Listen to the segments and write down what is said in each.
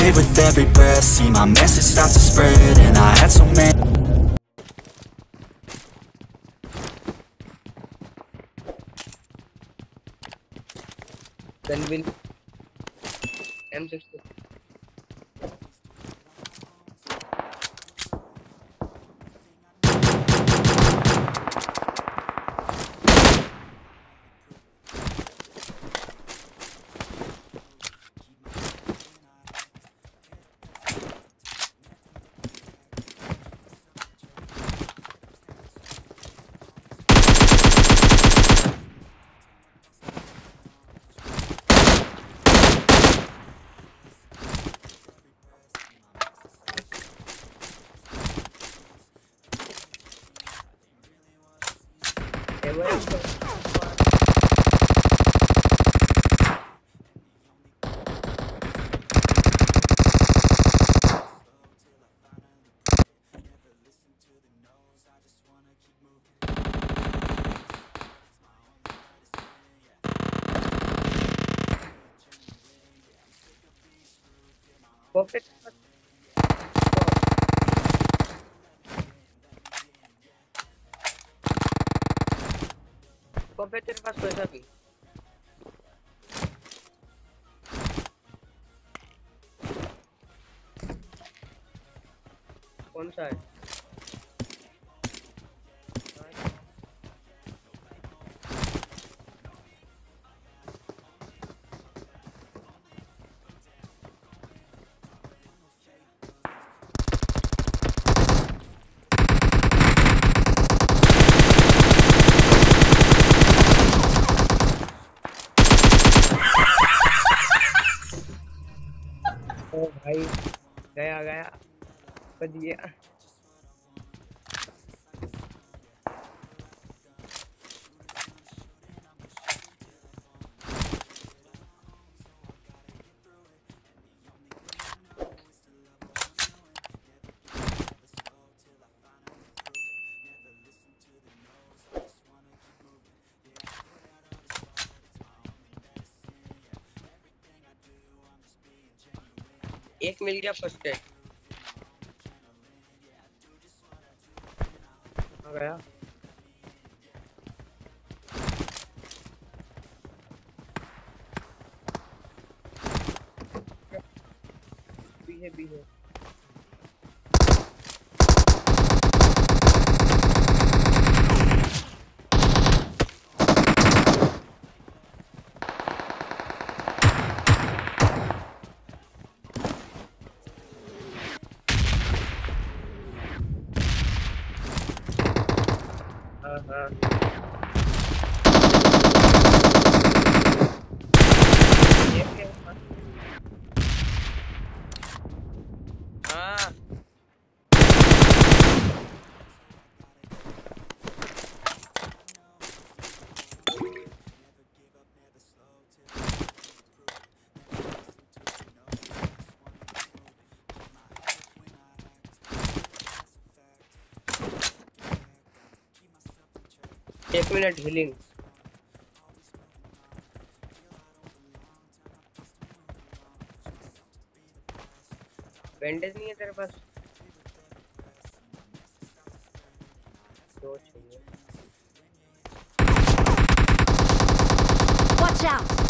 Live with every breath, see my message start to spread And I had so many Then win. M60. Perfect. Perfect तेरे पास पैसा भी कौन सा है गया गया। बच गया एक मिल गया फ़र्स्ट एड आ गया। भी है भी है। हाँ हाँ ये क्या हुआ? हाँ एक मिनट हीलिंग बैंडेज नहीं है तेरे पास? Watch out!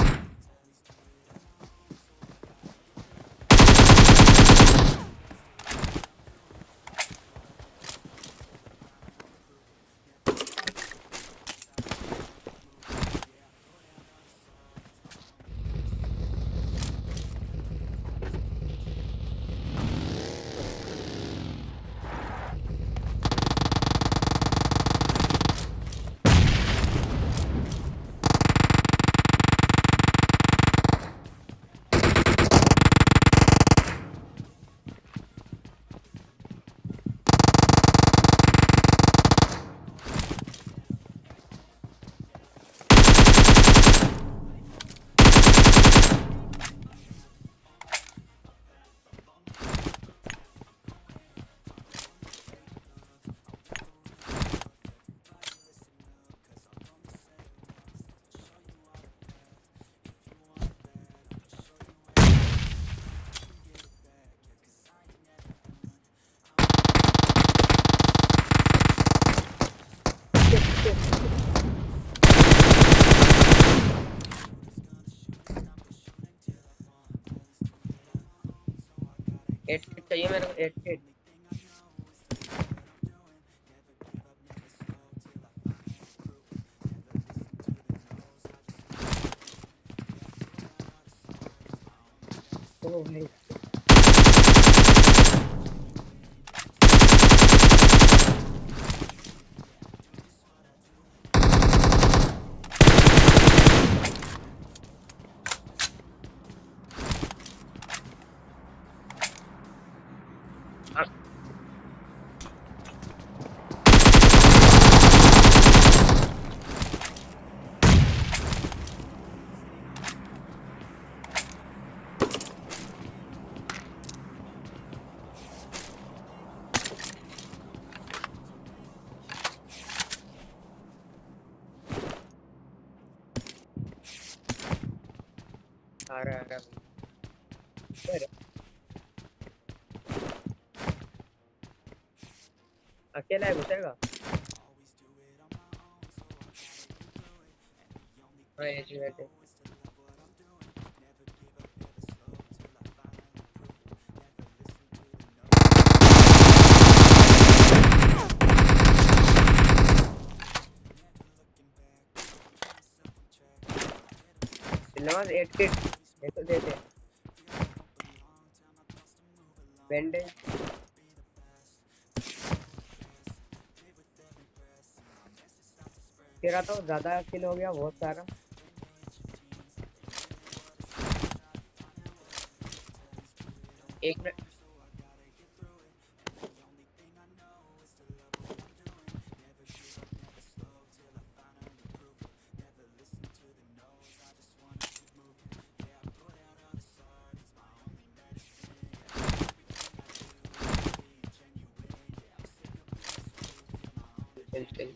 किट चाहिए मेरे को एट किट आ रहा है, है। अकेला है घुसेगा हाँ ये जी दे दे। तेरा तो ज़्यादा किल हो गया बहुत सारा। एक मिनट। चल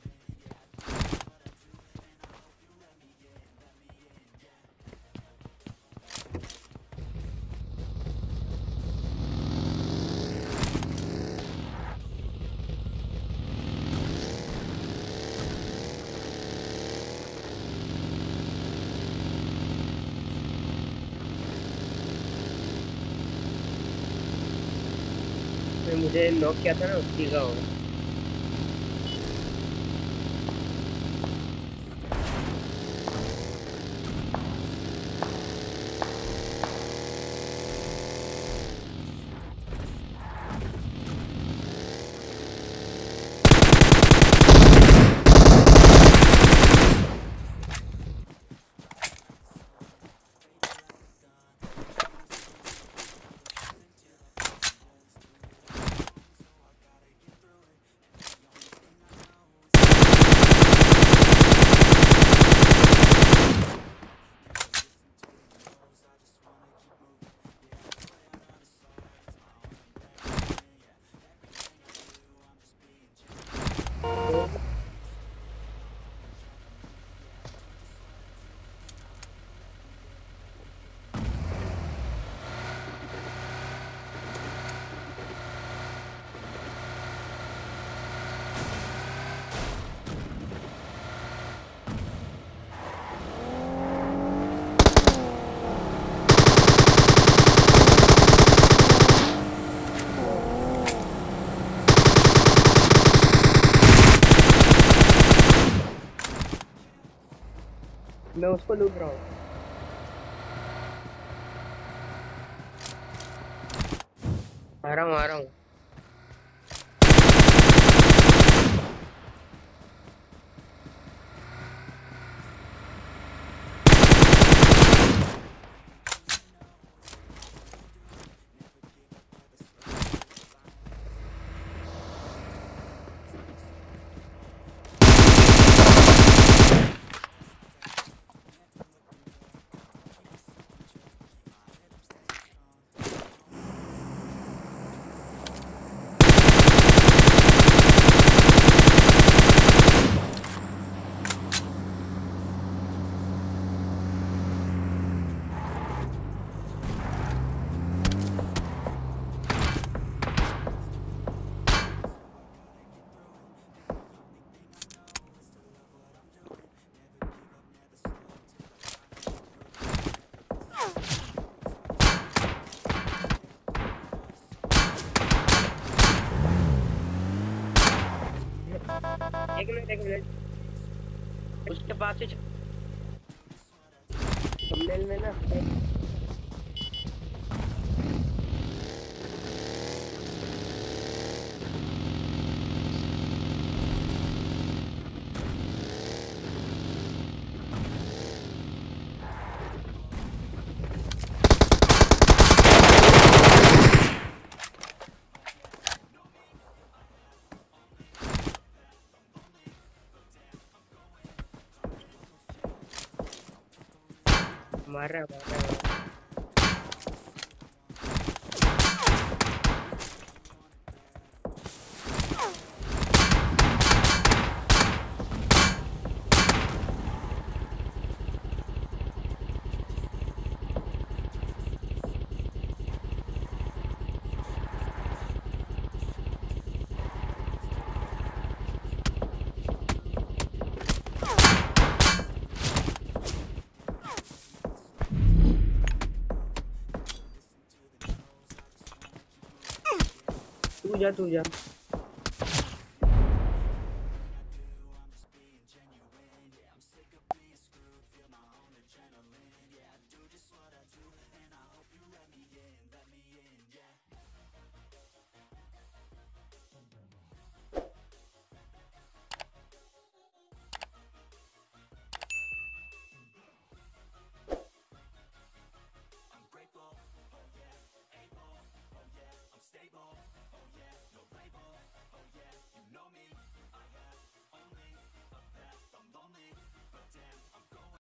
मुझे नॉक किया था ना उसी होगा मैं उसको लूट रहा हूँ। आ रहा हूँ आ हूँ। एक मिनट एक मिनट। उसके पास ही थंबनेल में ना मार रहा है, मार रहा है। तू जा तू जा